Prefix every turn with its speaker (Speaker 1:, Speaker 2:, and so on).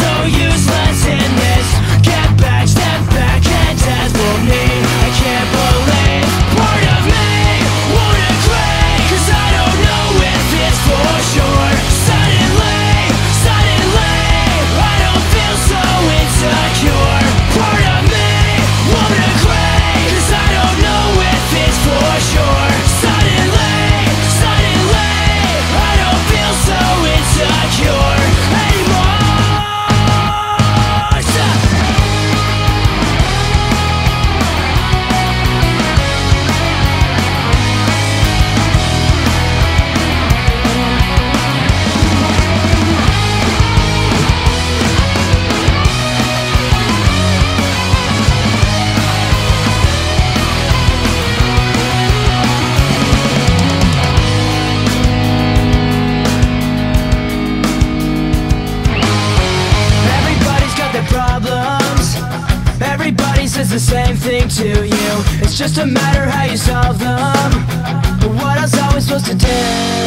Speaker 1: so useless in the same thing to you It's just a matter how you solve them But what else are we supposed to do?